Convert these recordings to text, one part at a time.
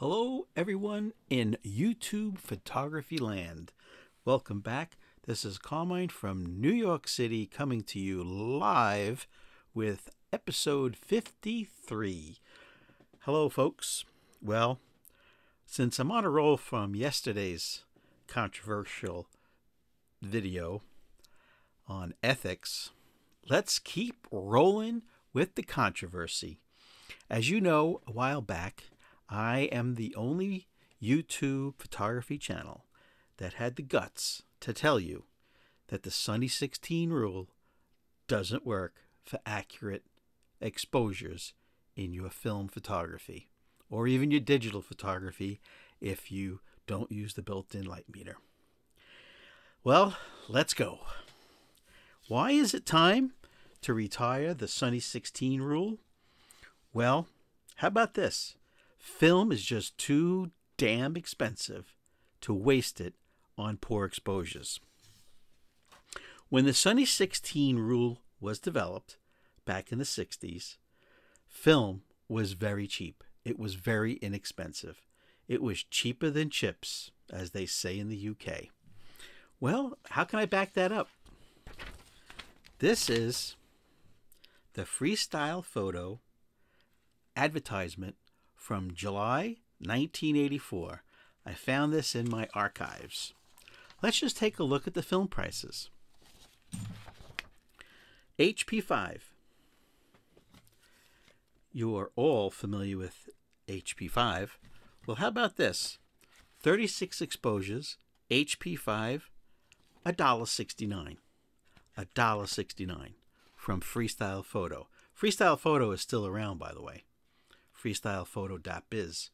Hello, everyone in YouTube photography land. Welcome back. This is Carmine from New York City coming to you live with episode 53. Hello, folks. Well, since I'm on a roll from yesterday's controversial video on ethics, let's keep rolling with the controversy. As you know, a while back, I am the only YouTube photography channel that had the guts to tell you that the Sunny 16 rule doesn't work for accurate exposures in your film photography or even your digital photography if you don't use the built in light meter. Well, let's go. Why is it time to retire the Sunny 16 rule? Well, how about this? Film is just too damn expensive to waste it on poor exposures. When the Sunny 16 rule was developed back in the 60s, film was very cheap. It was very inexpensive. It was cheaper than chips, as they say in the UK. Well, how can I back that up? This is the freestyle photo advertisement from July 1984. I found this in my archives. Let's just take a look at the film prices. HP5. You're all familiar with HP5. Well, how about this? 36 exposures, HP5, $1.69. $1.69 from Freestyle Photo. Freestyle Photo is still around, by the way freestylephoto.biz.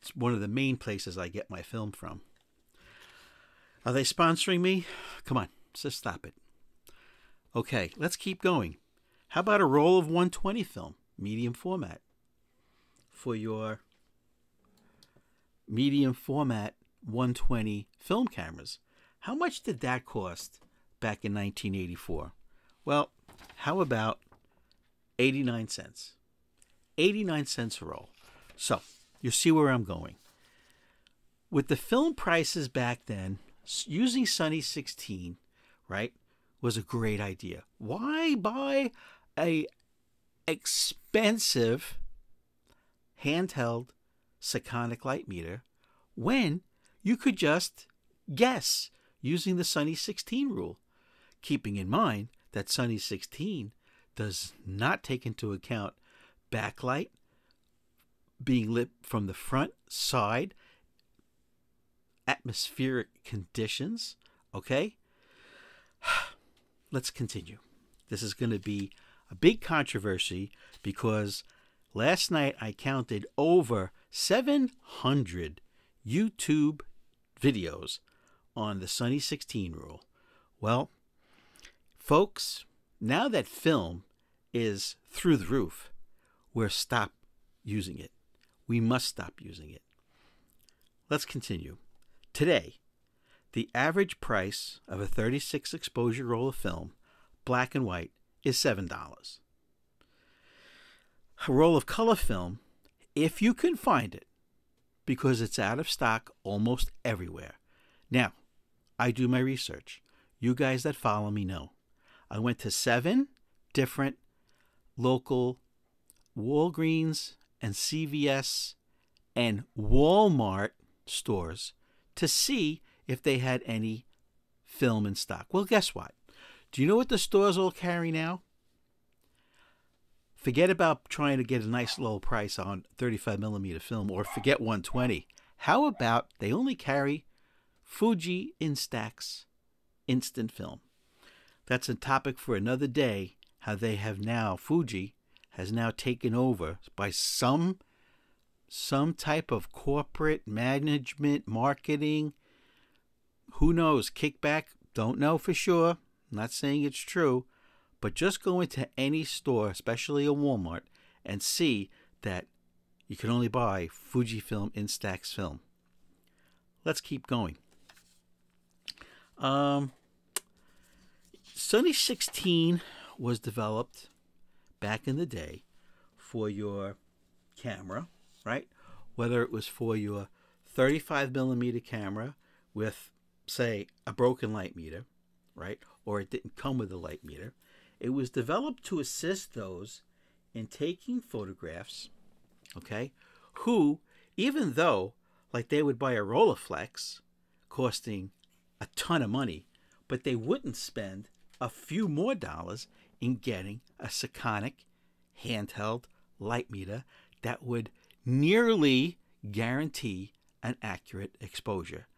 It's one of the main places I get my film from. Are they sponsoring me? Come on, just stop it. Okay, let's keep going. How about a roll of 120 film, medium format, for your medium format 120 film cameras? How much did that cost back in 1984? Well, how about 89 cents? 89 cents a roll. So, you see where I'm going. With the film prices back then, using Sunny 16, right, was a great idea. Why buy a expensive handheld Sekonic light meter when you could just guess using the Sunny 16 rule, keeping in mind that Sunny 16 does not take into account backlight being lit from the front, side, atmospheric conditions. Okay? Let's continue. This is going to be a big controversy because last night I counted over 700 YouTube videos on the Sunny 16 rule. Well, folks, now that film is through the roof, we're stop using it. We must stop using it. Let's continue. Today, the average price of a 36 exposure roll of film, black and white, is $7. A roll of color film, if you can find it, because it's out of stock almost everywhere. Now, I do my research. You guys that follow me know. I went to seven different local Walgreens and CVS and Walmart stores to see if they had any film in stock. Well, guess what? Do you know what the stores all carry now? Forget about trying to get a nice low price on 35 millimeter film or forget 120. How about they only carry Fuji Instax instant film? That's a topic for another day. How they have now Fuji has now taken over by some some type of corporate management marketing. Who knows? Kickback? Don't know for sure. I'm not saying it's true. But just go into any store especially a walmart and see that you can only buy fujifilm instax film let's keep going. Um, sunny 16 was developed back in the day for your camera, right? whether it was for your 35 millimeter camera with, say, a broken light meter, right? Or it didn't come with a light meter. It was developed to assist those in taking photographs, okay, who, even though, like they would buy a Rolleiflex costing a ton of money, but they wouldn't spend a few more dollars in getting a Sekonic handheld light meter that would nearly guarantee an accurate exposure.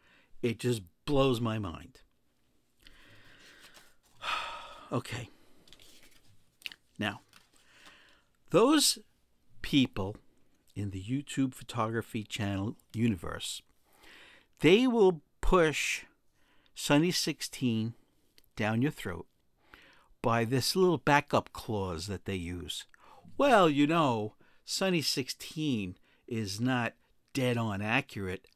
It just blows my mind. okay. Now, those people in the YouTube photography channel universe, they will push Sunny 16 down your throat by this little backup clause that they use. Well, you know, Sunny 16 is not dead on accurate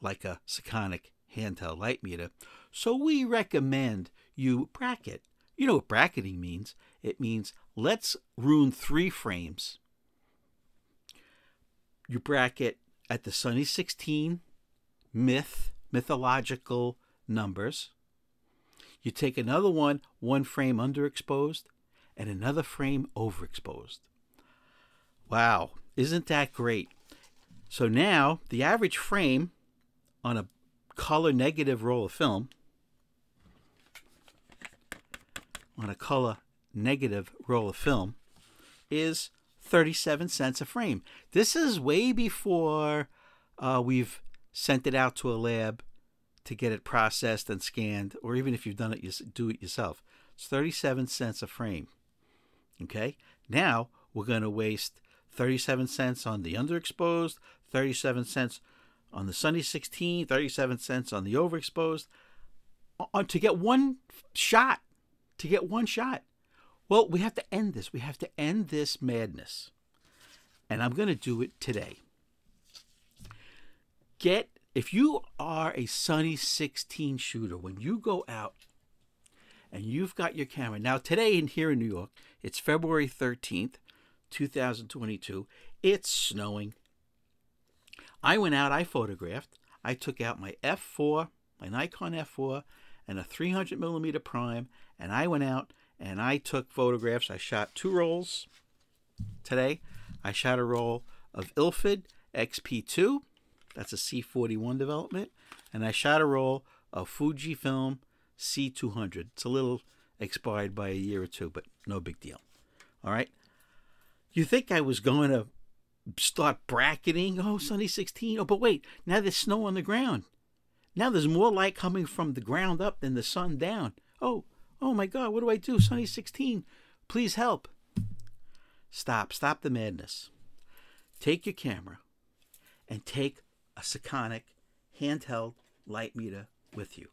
like a Sekonic handheld light meter, so we recommend you bracket. You know what bracketing means? It means let's ruin three frames. You bracket at the Sunny 16 myth, mythological numbers. You take another one, one frame underexposed, and another frame overexposed. Wow, isn't that great? So now the average frame on a color negative roll of film on a color negative roll of film is 37 cents a frame. This is way before uh, we've sent it out to a lab to get it processed and scanned, or even if you've done it, you do it yourself. It's 37 cents a frame. Okay, now we're going to waste 37 cents on the underexposed, 37 cents on the Sunny 16, 37 cents on the overexposed, on, to get one shot. To get one shot. Well, we have to end this. We have to end this madness. And I'm going to do it today. Get, if you are a Sunny 16 shooter, when you go out and you've got your camera, now today in here in New York, it's February 13th, 2022. It's snowing. I went out, I photographed. I took out my f4, my Nikon f4, and a 300 millimeter prime, and I went out and I took photographs. I shot two rolls today. I shot a roll of Ilford XP2, that's a C41 development, and I shot a roll of Fujifilm C200. It's a little expired by a year or two, but no big deal. All right. You think I was going to start bracketing? Oh, Sunny 16. Oh, but wait, now there's snow on the ground. Now there's more light coming from the ground up than the sun down. Oh, oh my God, what do I do? Sunny 16, please help. Stop, stop the madness. Take your camera and take a Sekonic handheld light meter with you.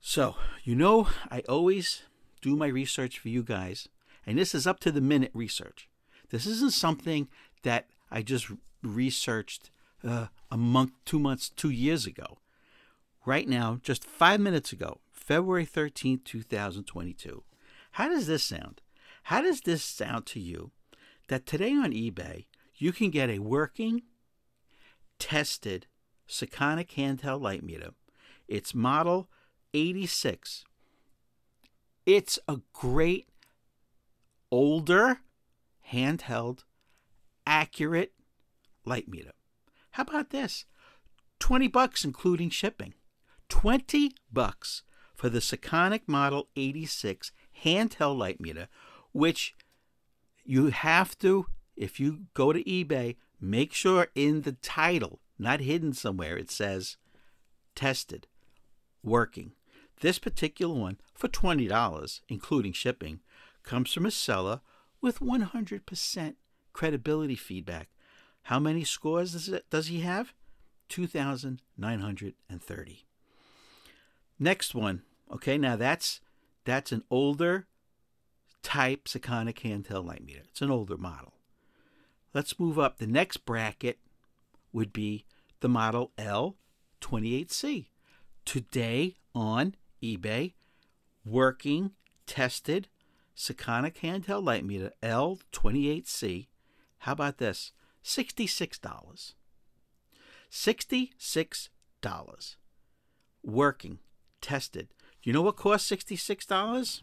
So, you know, I always do my research for you guys and this is up to the minute research. This isn't something that I just researched uh, a month, two months, two years ago. Right now, just five minutes ago, February 13th, 2022. How does this sound? How does this sound to you that today on eBay you can get a working, tested Sekonic handheld light meter? It's model 86. It's a great older, handheld, accurate light meter. How about this? 20 bucks including shipping. 20 bucks for the Sekonic Model 86 handheld light meter, which you have to, if you go to eBay, make sure in the title, not hidden somewhere, it says tested, working. This particular one for $20, including shipping, comes from a seller with 100% credibility feedback. How many scores does, it, does he have? 2,930. Next one. Okay, now that's that's an older type Sekonic handheld light meter. It's an older model. Let's move up. The next bracket would be the model L28C. Today on eBay, working, tested, Sekonic handheld light meter L28C. How about this? $66. $66. Working, tested. Do you know what costs $66?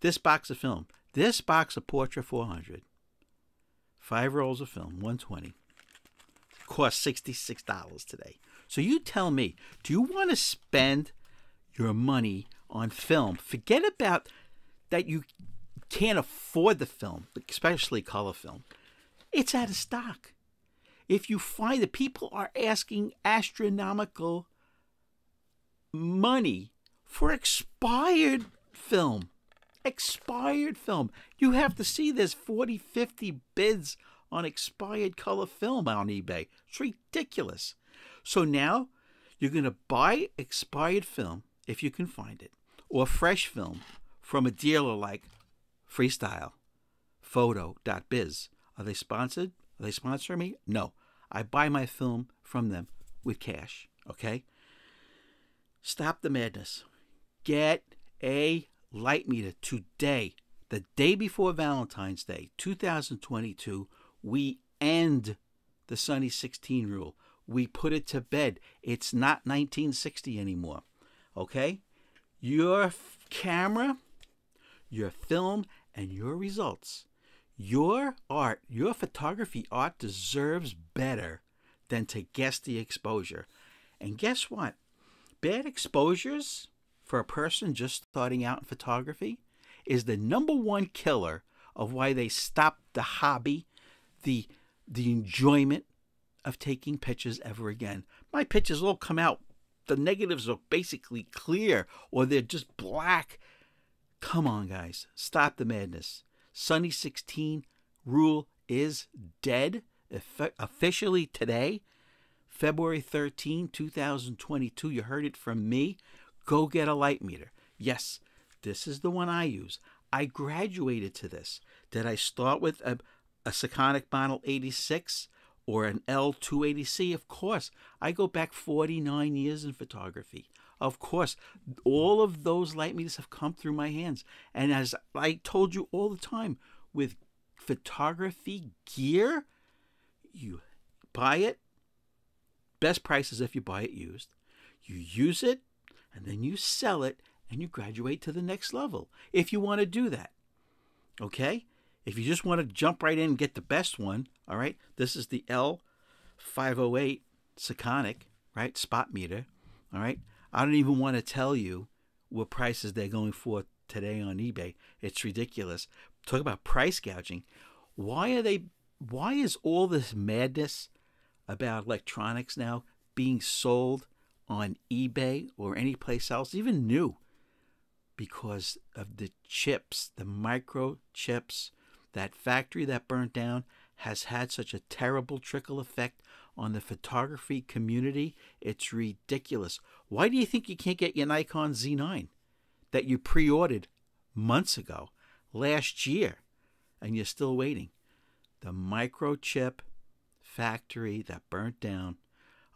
This box of film. This box of Portra 400. Five rolls of film, 120 Cost $66 today. So you tell me, do you want to spend your money on film? Forget about that you can't afford the film, especially color film. It's out of stock. If you find that people are asking astronomical money for expired film, expired film, you have to see there's 40, 50 bids on expired color film on eBay. It's ridiculous. So now you're going to buy expired film if you can find it, or fresh film from a dealer like Freestyle, Photo.biz. Are they sponsored? Are they sponsoring me? No. I buy my film from them with cash. Okay? Stop the madness. Get a light meter today, the day before Valentine's Day, 2022. We end the Sunny 16 rule. We put it to bed. It's not 1960 anymore. Okay? Your f- camera, your film, and your results. Your art, your photography art deserves better than to guess the exposure. And guess what? Bad exposures for a person just starting out in photography is the number one killer of why they stop the hobby, the the enjoyment of taking pictures ever again. My pictures all come out. The negatives are basically clear or they're just black. Come on, guys. Stop the madness. Sunny 16 rule is dead officially today, February 13, 2022. You heard it from me. Go get a light meter. Yes, this is the one I use. I graduated to this. Did I start with a, a Sekonic Model 86 or an L28C? Of course. I go back 49 years in photography. Of course, all of those light meters have come through my hands. And as I told you all the time, with photography gear, you buy it. Best price is if you buy it used. You use it, and then you sell it, and you graduate to the next level. If you want to do that, okay. If you just want to jump right in and get the best one, all right. This is the L508 Sekonic, right? Spot meter, all right. I don't even want to tell you what prices they're going for today on eBay. It's ridiculous. Talk about price gouging. Why are they why is all this madness about electronics now being sold on eBay or any place else, even new? Because of the chips, the microchips, that factory that burnt down has had such a terrible trickle effect on the photography community. It's ridiculous. Why do you think you can't get your Nikon Z9 that you pre ordered months ago, last year, and you're still waiting? The microchip factory that burnt down,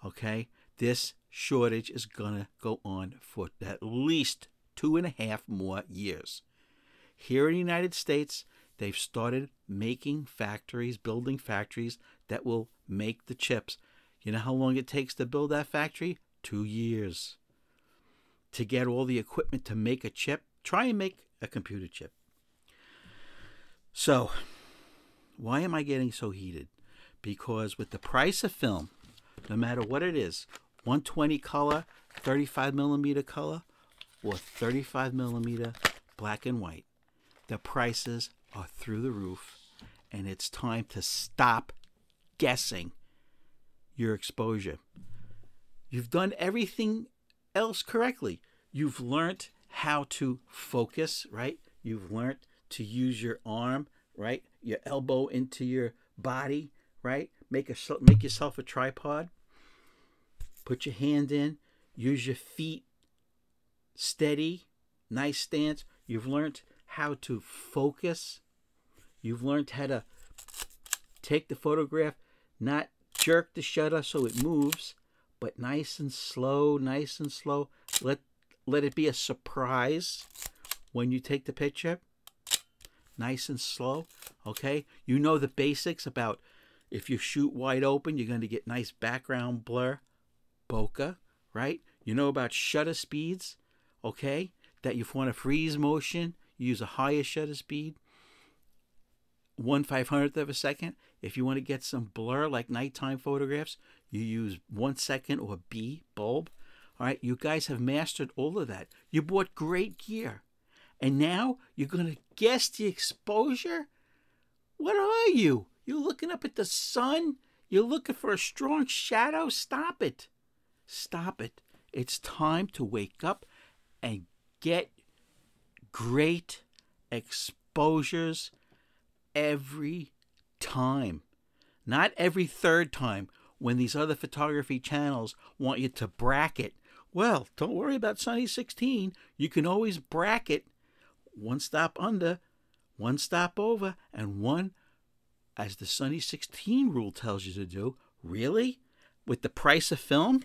okay, this shortage is going to go on for at least two and a half more years. Here in the United States, they've started making factories, building factories that will make the chips. You know how long it takes to build that factory? Two years. To get all the equipment to make a chip, try and make a computer chip. So, why am I getting so heated? Because with the price of film, no matter what it is 120 color, 35 millimeter color, or 35 millimeter black and white the prices are through the roof, and it's time to stop guessing your exposure. You've done everything else correctly. You've learned how to focus, right? You've learned to use your arm, right? Your elbow into your body, right? Make a make yourself a tripod. Put your hand in. Use your feet steady, nice stance. You've learned how to focus. You've learned how to take the photograph, not jerk the shutter so it moves, but nice and slow, nice and slow. Let let it be a surprise when you take the picture. nice and slow. Okay, you know the basics about if you shoot wide open, you're going to get nice background blur, bokeh, right? You know about shutter speeds, okay? That you want to freeze motion, you use a higher shutter speed, one five hundredth of a second. If you want to get some blur like nighttime photographs, you use one second or B bulb. All right, you guys have mastered all of that. You bought great gear. And now you're going to guess the exposure? What are you? You're looking up at the sun? You're looking for a strong shadow? Stop it. Stop it. It's time to wake up and get great exposures every time. Not every third time when these other photography channels want you to bracket. Well, don't worry about Sunny 16. You can always bracket one stop under, one stop over, and one as the Sunny 16 rule tells you to do. Really? With the price of film?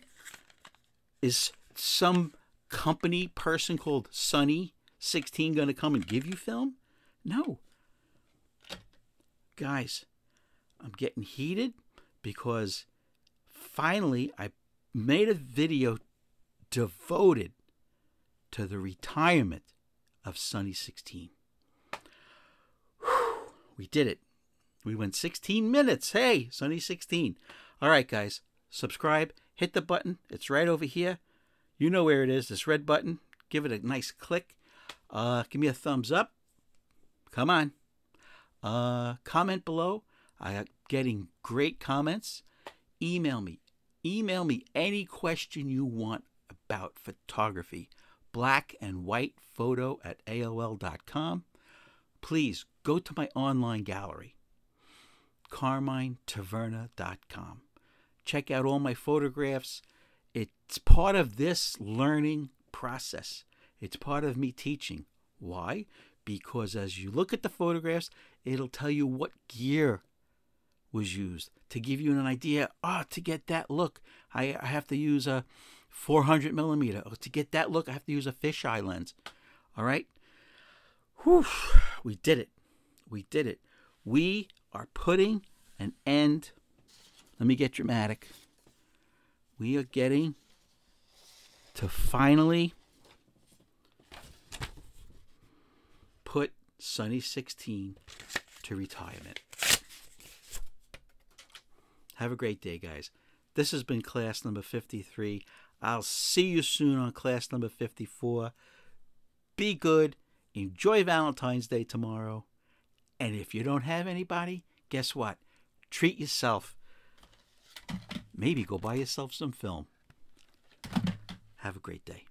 Is some company person called Sunny 16 going to come and give you film? No. Guys, I'm getting heated because finally I made a video devoted to the retirement of Sunny 16. Whew, we did it. We went 16 minutes. Hey, Sunny 16. All right, guys, subscribe, hit the button. It's right over here. You know where it is, this red button. Give it a nice click. Uh, give me a thumbs up. Come on. Uh, comment below. I am getting great comments. Email me. Email me any question you want about photography. Black and white photo at AOL.com. Please go to my online gallery, carminetaverna.com. Check out all my photographs. It's part of this learning process. It's part of me teaching. Why? Because as you look at the photographs, it'll tell you what gear was used to give you an idea. Oh, to get that look, I, I have to use a 400 millimeter. Oh, to get that look, I have to use a fisheye lens. All right. Whew, we did it. We did it. We are putting an end. Let me get dramatic. We are getting to finally put Sunny 16 to retirement. Have a great day, guys. This has been class number 53. I'll see you soon on class number 54. Be good. Enjoy Valentine's Day tomorrow. And if you don't have anybody, guess what? Treat yourself. Maybe go buy yourself some film. Have a great day.